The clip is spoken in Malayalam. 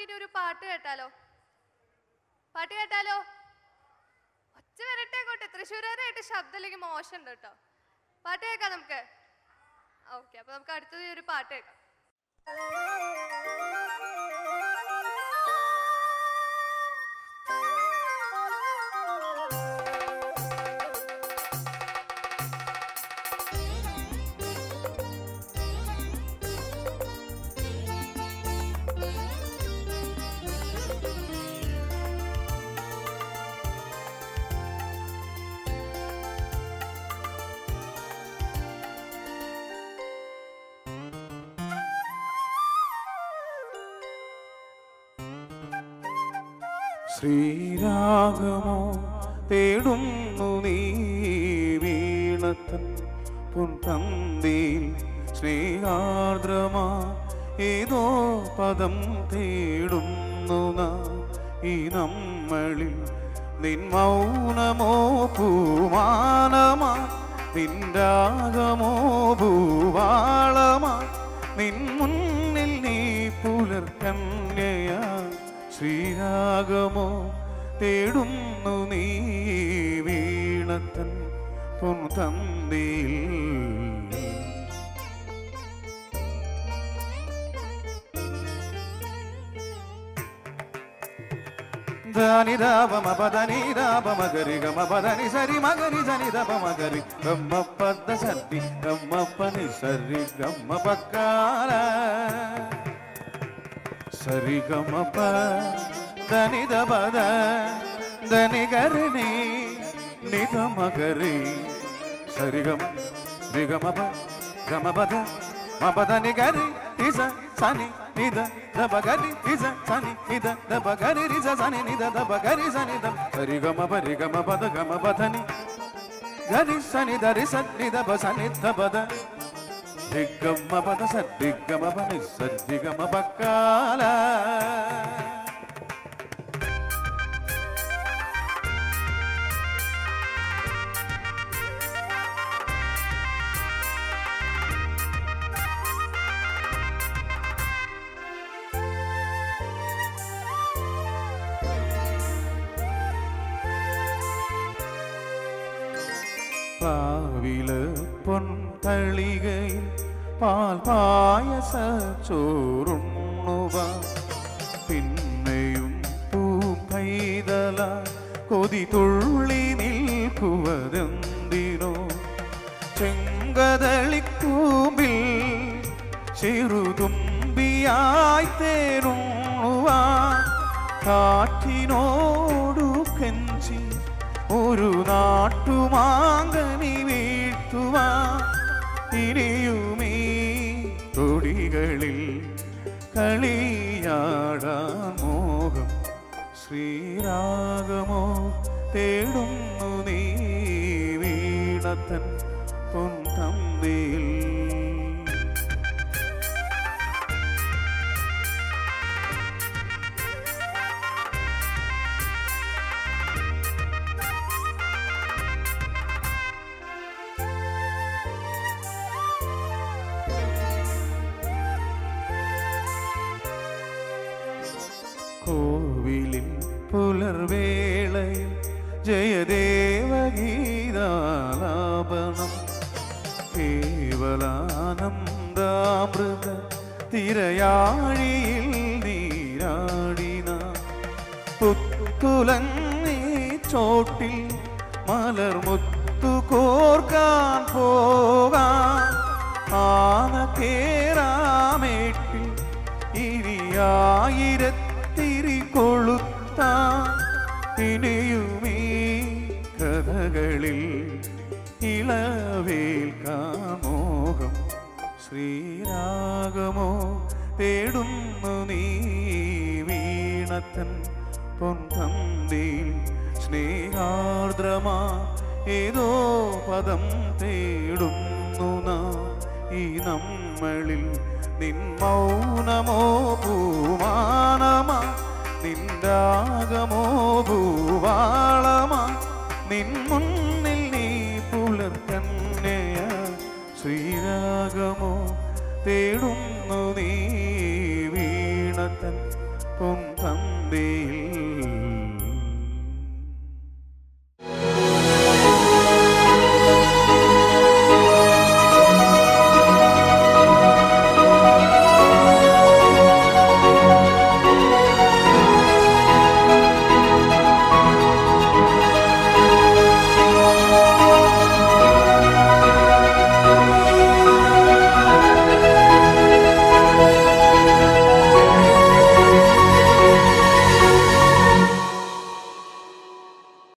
നമുക്കിനി ഒരു പാട്ട് കേട്ടാലോ? പാട്ട് കേട്ടാലോ? ഒച്ച വരട്ടെ അങ്ങോട്ട്. തൃശ്ശൂരാരായിട്ട് ശബ്ദമില്ലെങ്കിൽ മോശമുണ്ട് കേട്ടോ. പാട്ട് കേൾക്കാം നമുക്ക്. ഓക്കെ. അപ്പൊ നമുക്ക് അടുത്തത് ഒരു പാട്ട് കേൾക്കാം. ശ്രീരാഗമോ തേടുന്നു നീ വീണത്തൻ പുൻതന്തിയിൽ സ്നേഹാർദ്രമാ ഏതോ പദം തേടുന്നു ഈ നമ്മളിൽ. നിൻ മൗനമോ പൂമാനമാ നിൻ രാഗമോ ഭൂവാളമാ നിൻ തേടുന്നു നീ വീണത്തൻ പൊൻതന്തിയിൽ ധനിതാപമപധനിതാപമകരികമപധനി സരി മകനി ധനിതപമകരി ഗമ്മപ്പദ്ധ സദ്യ గమ్మ పద్ద దని దపద దని గరిని నిద మగరి సరి గమ రిగమ ప మపదని గరి ఇస సని నిద దబ గరి ఇస సని నిద దబ గరి రిస సని నిద దబ గరి సని దబ సరిగమ పరిగమ పరి గమ పద గమ పదని గరి సని దరి సని దబ సని దబద దిగ్గమ్మ పద సద్దిగ్గమ పని సద్దిగమ పక్కాల പാവില പൊൻതളികയിൽ പാൽ പായസ ചോറുണ്ണുക പിന്നെയും പൂമ്പൈതല കൊതി തുള്ളി നിൽക്കുവതെന്തിനോ? ചെങ്കതളിക്കൂമ്പിൽ ചെറുതുമ്പിയായി തേരുണ്ണുവാൻ കാറ്റിനോടു കെഞ്ചി ഒരു നാട്ടുമാങ്കനി വീഴ്ത്തുവാൻ ഇനിയുമീ തൊടികളിൽ കളിയാടാൻ മോഹം. ശ്രീരാഗമോ തേടുന്നു നീ വീണത്തൻ പൊൻതന്തിയിൽ കോവിലിൽ പുലർവേളയിൽ ജയദേവഗീതാലാപണം കേവലാനന്ദാമൃത തിരയാഴിയിൽ നീരാടിന. പുത്തുലങ്ങി ചോട്ടിൽ മലർമുത്തു കോർക്കാൻ പോകാൻ ആന കേറാമേട്ടിൽ കൊളുത്താൻ ഇനിയുമീ കഥകളിൽ ഇളവേൽ കാമോഹം ശ്രീരാഗമോ തേടുന്നു നീ വീണത്തൻ പൊൻതന്തിയിൽ സ്നേഹാർദ്രമാ ഏതോ പദം തേടുന്നു നാം. ഈ നമ്മളിൽ നിൻ മൗനമോ ഭൂമാനമാ നിൻരാഗമോ ഭൂവാളമാ നിൻ മുന്നിൽ നീ പുലർക്കന്നെയ ശ്രീരാഗമോ തേടുന്നു നീ വീണത്തൻ പൊന്തമ്പേ